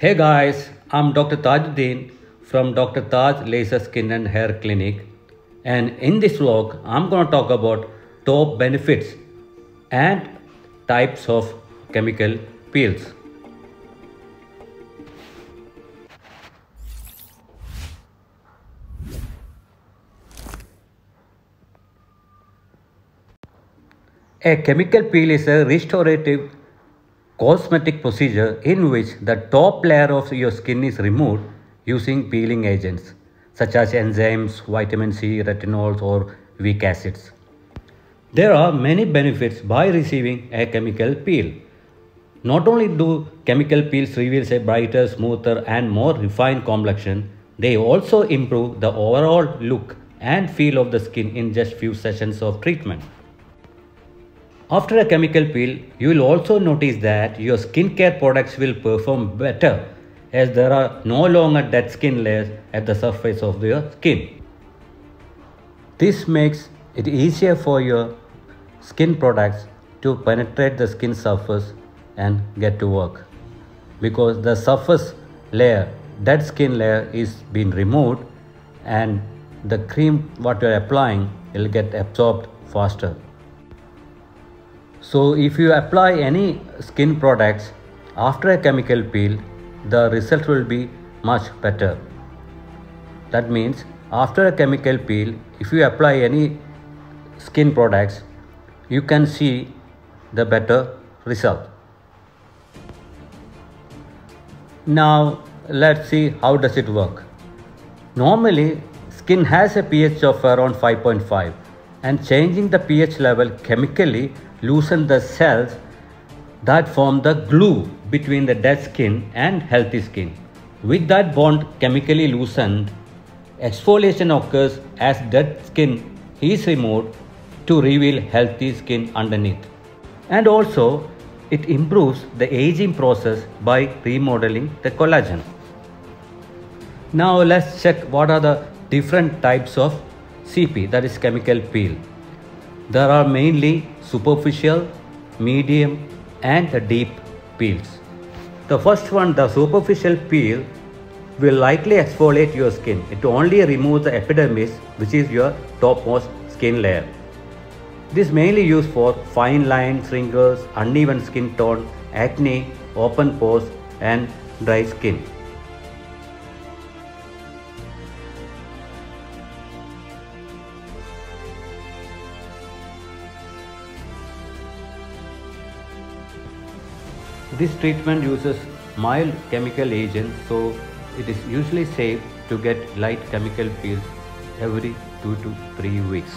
Hey guys, I'm Dr. Tajuddin from Dr. Thaj Laser Skin and Hair Clinic. And in this vlog, I'm going to talk about top benefits and types of chemical peels. A chemical peel is a restorative cosmetic procedure in which the top layer of your skin is removed using peeling agents such as enzymes, vitamin C, retinols or weak acids. There are many benefits by receiving a chemical peel. Not only do chemical peels reveal a brighter, smoother and more refined complexion, they also improve the overall look and feel of the skin in just few sessions of treatment. After a chemical peel, you will also notice that your skincare products will perform better as there are no longer dead skin layers at the surface of your skin. This makes it easier for your skin products to penetrate the skin surface and get to work because the surface layer, dead skin layer is being removed and the cream what you are applying will get absorbed faster. So if you apply any skin products after a chemical peel, the result will be much better. That means after a chemical peel, if you apply any skin products, you can see the better result. Now let's see how does it work. Normally skin has a pH of around 5.5 and changing the pH level chemically loosen the cells that form the glue between the dead skin and healthy skin. With that bond chemically loosened, exfoliation occurs as dead skin is removed to reveal healthy skin underneath. And also, it improves the aging process by remodeling the collagen. Now let's check what are the different types of CP that is chemical peel. There are mainly superficial, medium and deep peels. The first one, the superficial peel, will likely exfoliate your skin. It only removes the epidermis which is your topmost skin layer. This mainly used for fine lines, wrinkles, uneven skin tone, acne, open pores and dry skin. This treatment uses mild chemical agents so it is usually safe to get light chemical peels every 2 to 3 weeks.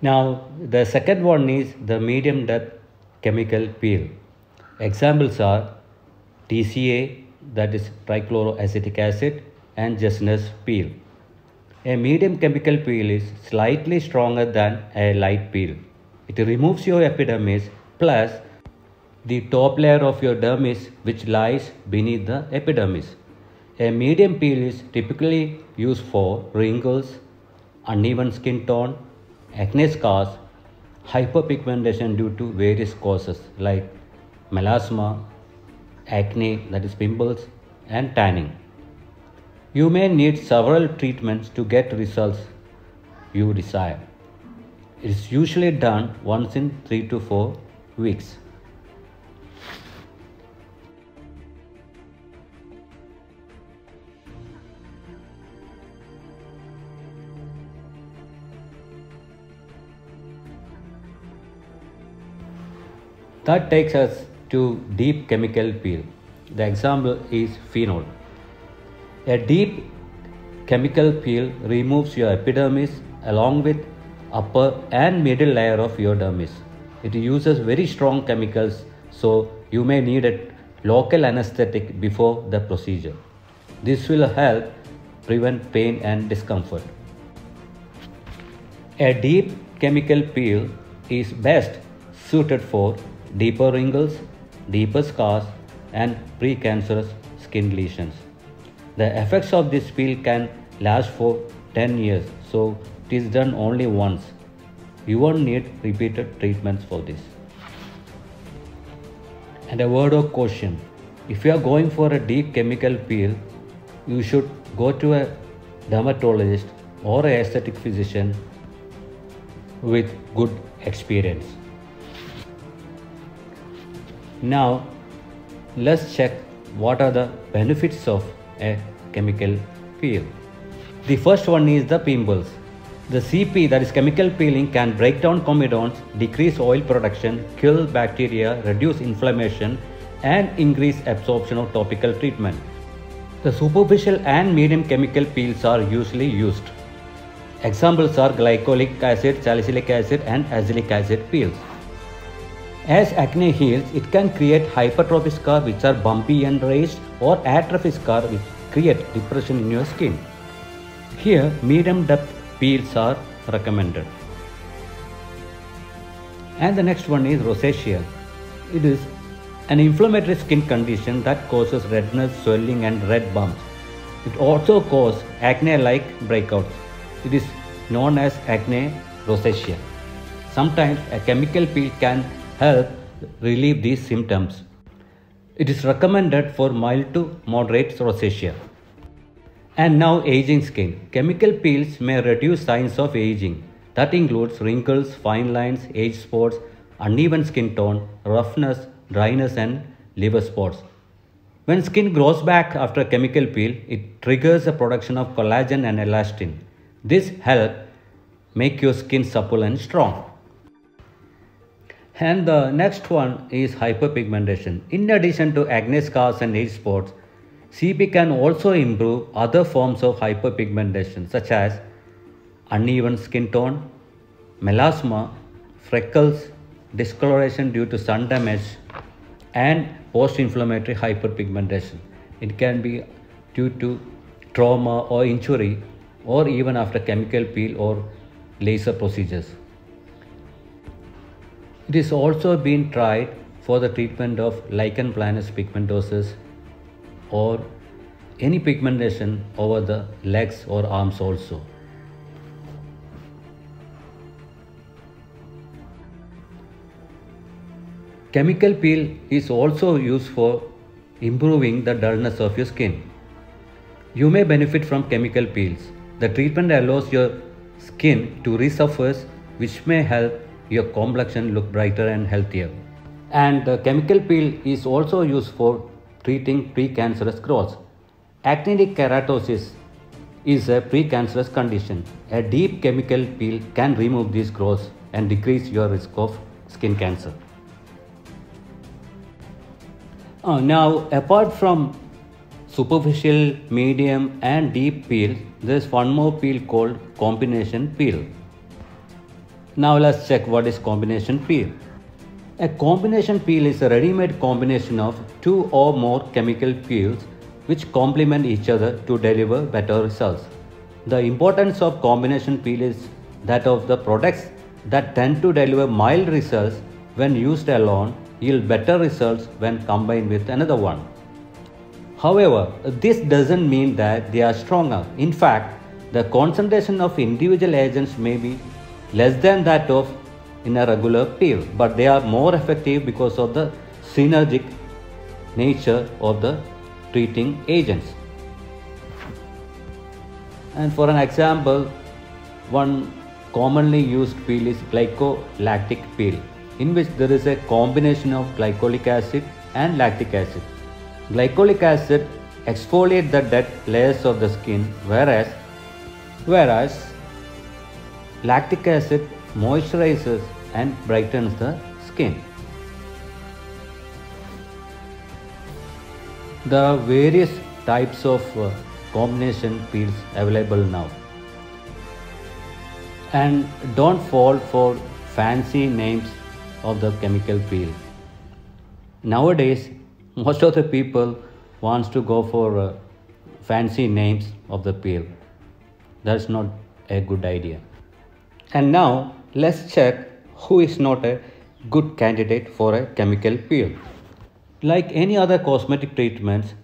Now, the second one is the medium depth chemical peel. Examples are TCA, that is trichloroacetic acid, and Jessner's peel. A medium chemical peel is slightly stronger than a light peel. It removes your epidermis plus the top layer of your dermis which lies beneath the epidermis. A medium peel is typically used for wrinkles, uneven skin tone, acne scars, hyperpigmentation due to various causes like melasma, acne that is pimples and tanning. You may need several treatments to get results you desire. It is usually done once in 3 to 4 weeks. That takes us to deep chemical peel. The example is phenol. A deep chemical peel removes your epidermis along with upper and middle layer of your dermis. It uses very strong chemicals so you may need a local anesthetic before the procedure. This will help prevent pain and discomfort. A deep chemical peel is best suited for deeper wrinkles, deeper scars, and precancerous skin lesions. The effects of this peel can last for 10 years, so it is done only once. You won't need repeated treatments for this. And a word of caution if you are going for a deep chemical peel, you should go to a dermatologist or a aesthetic physician with good experience. Now, let's check what are the benefits of a chemical peel. The first one is the pimples. The CP, that is chemical peeling, can break down comedones, decrease oil production, kill bacteria, reduce inflammation, and increase absorption of topical treatment. The superficial and medium chemical peels are usually used. Examples are glycolic acid, salicylic acid, and azelaic acid peels. As acne heals, it can create hypertrophic scars which are bumpy and raised or atrophy scars which create depression in your skin. Here, medium depth peels are recommended. And the next one is rosacea. It is an inflammatory skin condition that causes redness, swelling and red bumps. It also causes acne-like breakouts. It is known as acne rosacea. Sometimes a chemical peel can help relieve these symptoms. It is recommended for mild to moderate rosacea. And now aging skin. Chemical peels may reduce signs of aging. That includes wrinkles, fine lines, age spots, uneven skin tone, roughness, dryness and liver spots. When skin grows back after a chemical peel, it triggers the production of collagen and elastin. This helps make your skin supple and strong. And the next one is hyperpigmentation. In addition to acne scars and age spots, CP can also improve other forms of hyperpigmentation such as uneven skin tone, melasma, freckles, discoloration due to sun damage, and post-inflammatory hyperpigmentation. It can be due to trauma or injury or even after chemical peel or laser procedures. It is also being tried for the treatment of lichen planus pigmentosus or any pigmentation over the legs or arms also. Chemical peel is also used for improving the dullness of your skin. You may benefit from chemical peels. The treatment allows your skin to resurface which may help your complexion look brighter and healthier. And the chemical peel is also used for treating precancerous growths. Actinic keratosis is a precancerous condition. A deep chemical peel can remove these growths and decrease your risk of skin cancer. Uh, now, apart from superficial, medium, and deep peel, there is one more peel called combination peel. Now, let's check what is combination peel. A combination peel is a ready-made combination of two or more chemical peels which complement each other to deliver better results. The importance of combination peel is that of the products that tend to deliver mild results when used alone yield better results when combined with another one. However, this doesn't mean that they are stronger. In fact, the concentration of individual agents may be less than that of in a regular peel, but they are more effective because of the synergic nature of the treating agents. And for an example, one commonly used peel is glycolactic peel, in which there is a combination of glycolic acid and lactic acid. Glycolic acid exfoliates the dead layers of the skin, whereas, whereas lactic acid moisturizes and brightens the skin. There are various types of uh, combination peels available now. And don't fall for fancy names of the chemical peel. Nowadays, most of the people wants to go for uh, fancy names of the peel that's not a good idea and now let's check who is not a good candidate for a chemical peel like any other cosmetic treatments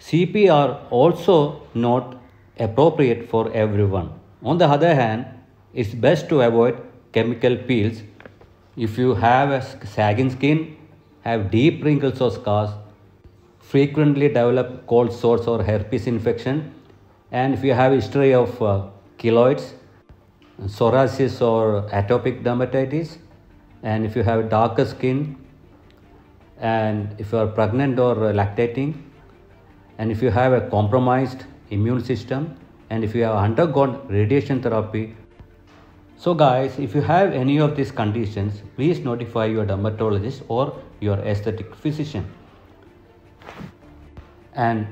cp are also not appropriate for everyone. On the other hand it's best to avoid chemical peels if you have a sagging skin have deep wrinkles or scars frequently develop cold sores or herpes infection and if you have history of uh, keloids psoriasis or atopic dermatitis and if you have darker skin and if you are pregnant or lactating and if you have a compromised immune system and if you have undergone radiation therapy so guys if you have any of these conditions please notify your dermatologist or your aesthetic physician and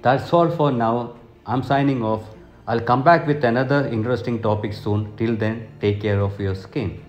that's all for now. I'm signing off. I'll come back with another interesting topic soon. Till then, take care of your skin.